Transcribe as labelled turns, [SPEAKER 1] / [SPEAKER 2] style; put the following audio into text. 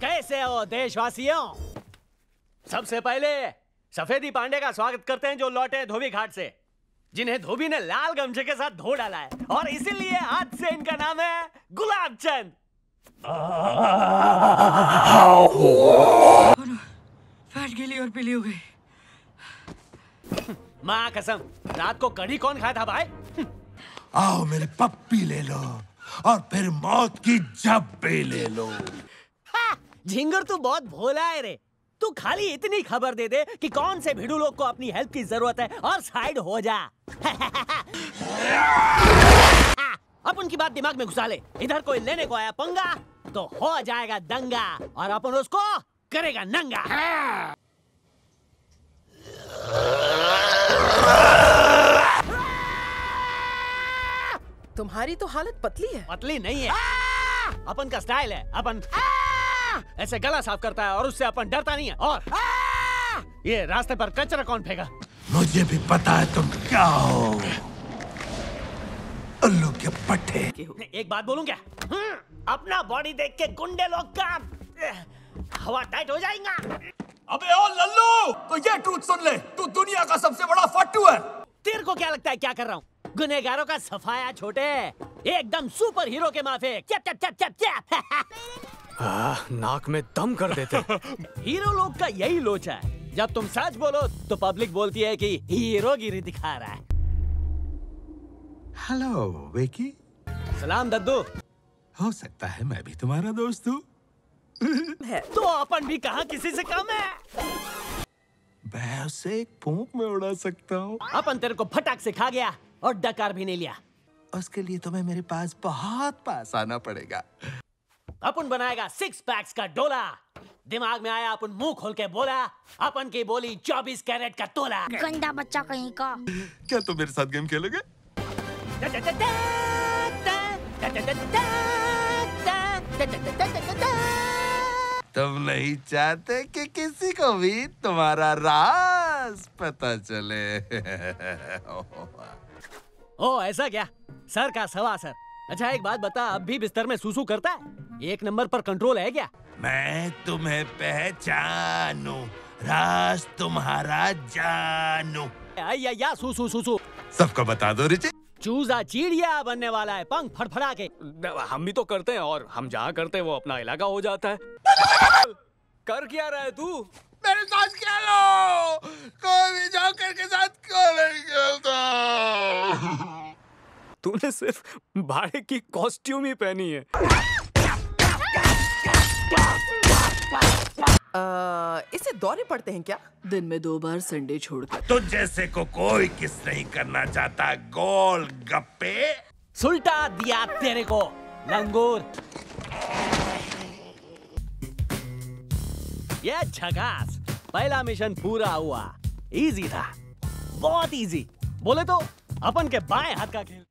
[SPEAKER 1] कैसे हो देशवासियों? सबसे पहले सफेदी पांडे का स्वागत करते हैं जो लौटे धोबी घाट से। जिन्हें धोबी ने लाल गमछे के साथ धो डाला है। और इसीलिए आज से इनका नाम है गुलाब चंद।
[SPEAKER 2] फैट गली और पीली हो गई।
[SPEAKER 1] माँ कसम रात को कढ़ी कौन खाया था भाई?
[SPEAKER 3] आओ मेरे पप्पी ले लो और फिर मौत की जब भी ले लो।
[SPEAKER 1] झिंगर तू बहुत भोला है रे। तू खाली इतनी खबर दे दे कि कौन से भिड़ू लोग को अपनी हेल्प की ज़रूरत है और साइड हो जा। अब उनकी बात दिमाग में घुसा ले। इधर कोई लेने को आया पंगा तो हो जाएगा दंगा और अपन उसको करेगा नंगा।
[SPEAKER 2] तुम्हारी तो हालत पतली है।
[SPEAKER 1] पतली नहीं है। अपन का स्टाइल है अपन ऐसे गला साफ़ करता है और उससे अपन डरता नहीं है। और ये रास्ते पर कचरा कौन फेंका?
[SPEAKER 3] मुझे भी पता है तुम क्या हो। उल्लू के पट्टे।
[SPEAKER 1] एक बात बोलूँ क्या? हम्म, अपना बॉडी देख के गुंडे लोग का हवा टाइट हो जाएगा।
[SPEAKER 4] अबे ओ लल्लू तो ये ट्रूथ सुन ले तू दुनिया का सबसे बड़ा फट्टू है।
[SPEAKER 1] तेरे को क्या लगता है क्या कर रहा हूँ? गुनेगारों का सफाया छोटे एकदम सुपर हीरो के माफे। चैप चैप चैप चैप चैप।
[SPEAKER 5] आ, नाक में दम कर देते।
[SPEAKER 1] हीरो लोग का यही लोचा है। जब तुम सच बोलो तो पब्लिक बोलती है कि हीरोगिरी दिखा रहा है।
[SPEAKER 3] हेलो विकी।
[SPEAKER 1] सलाम दद्दू।
[SPEAKER 3] हो सकता है मैं भी तुम्हारा दोस्त हूँ।
[SPEAKER 1] तो अपन भी कहा किसी से कम है?
[SPEAKER 3] मैं उसे एक फूंक में उड़ा सकता हूँ।
[SPEAKER 1] अपन तेरे को फटाक से खा गया और डकार भी नहीं लिया।
[SPEAKER 3] उसके लिए तुम्हें मेरे पास बहुत पास आना पड़ेगा।
[SPEAKER 1] अपन बनाएगा सिक्स पैक्स का डोला दिमाग में आया अपन मुँह खोल के बोला अपन की बोली चौबीस कैरेट का तोला
[SPEAKER 6] गंदा बच्चा कहीं का
[SPEAKER 3] क्या तुम मेरे साथ गेम खेलोगे तुम नहीं चाहते कि किसी को भी तुम्हारा राज पता चले
[SPEAKER 1] ओ ऐसा क्या सर का सवा सर अच्छा एक बात बता अब भी बिस्तर में सूसू करता है एक नंबर पर कंट्रोल है क्या?
[SPEAKER 3] मैं तुम्हें पहचानू राज तुम्हारा जानू।
[SPEAKER 1] या या सूसू सूसू
[SPEAKER 3] सबको बता दो रिची।
[SPEAKER 1] चूजा चिड़िया बनने वाला है पंख फड़फड़ा के।
[SPEAKER 5] हम भी तो करते हैं और हम जहाँ करते हैं वो अपना इलाका हो जाता है। कर क्या रहा है तू?
[SPEAKER 3] मेरे साथ खेलो कोई भी जोकर के साथ क्यों नहीं खेलता?
[SPEAKER 5] तूने सिर्फ़ भाड़े की कॉस्ट्यूम ही पहनी है।
[SPEAKER 2] इसे दौरे पड़ते हैं क्या? दिन में दो बार संडे छोड़कर।
[SPEAKER 3] तो जैसे को कोई किस नहीं करना चाहता गोल गप्पे।
[SPEAKER 1] सुलटा दिया तेरे को लंगूर। ये झकास पहला मिशन पूरा हुआ। इजी था। बहुत इजी बोले तो अपन के बाएँ हाथ का खेल।